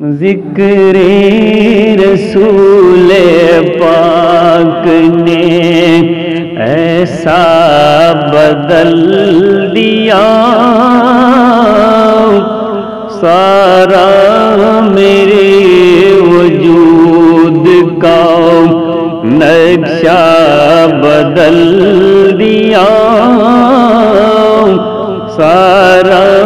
ذکر رسول پاک نے ایسا بدل دیا۔ سارا میرے وجود کا نقشہ بدل دیا۔ سارا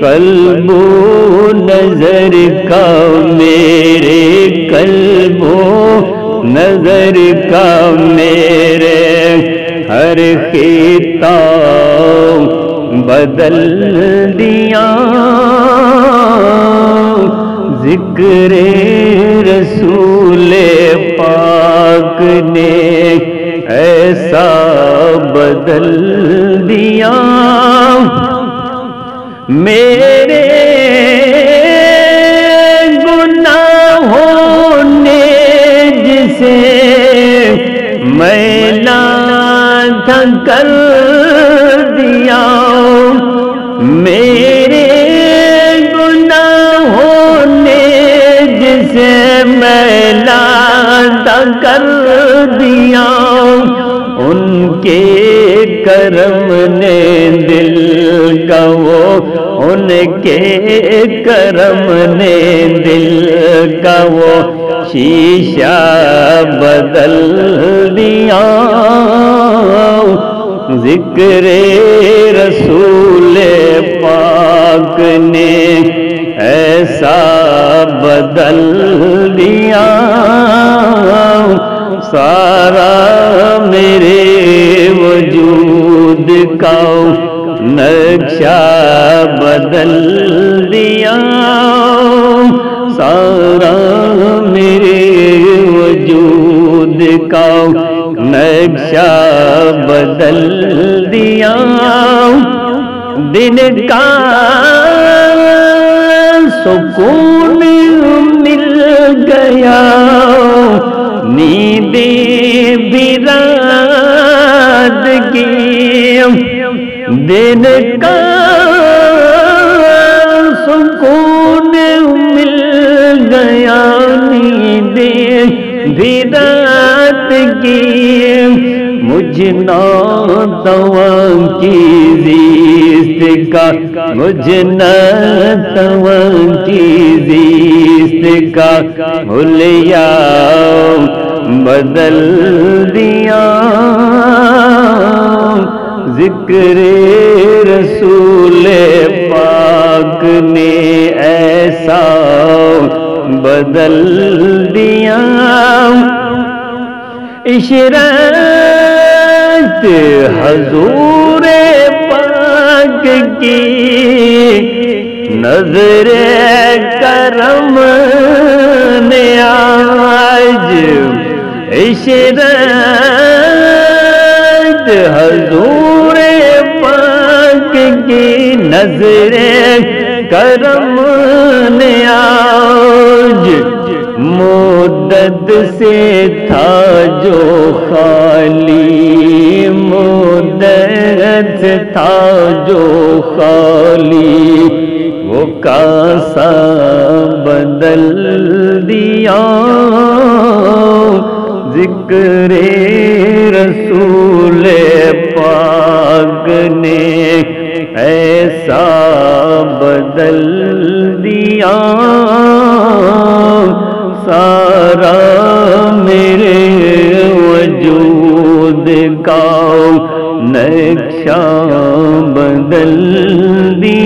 قلب و نظر کا میرے قلب و نظر کا میرے ہر خطاب بدل دیا۔ ذکر رسول پاک نے ایسا بدل دیا۔ میرے گناہوں نے جسے میلا تھا کر دیا۔ میرے گناہوں نے جسے میلا تھا کر دیا۔ ان کے کرم ان کے کرم نے دل کا وہ شیشہ بدل دیا۔ ذکر رسول پاک نے ایسا بدل دیا۔ سارا میرے وجود کا نقشہ بدل دیا، سارا میرے وجود کا نقشہ بدل دیا۔ دن کا سکون مل گیا نیند براد کی۔ دن کا سکون مل گیا نیند براد کی مجھ نا توا کی زیست کا، مجھ نا توا کی زیست کا۔ بھولیا بدل دیا۔ ذکر رسول پاک۔ نے ایسا بدل دیا۔ عشرت حضور پاک کی نظر کرم نے آج عشرت حضور پاک کی نظر کرم نے آج مدد سے تھا جو خالی، مدد سے تھا جو خالی۔ وہ کاسا بدل دیا۔ ذکر رسول پاک نے ایسا بدل دیا۔ سارا میرے وجود کا نقشہ بدل دیا۔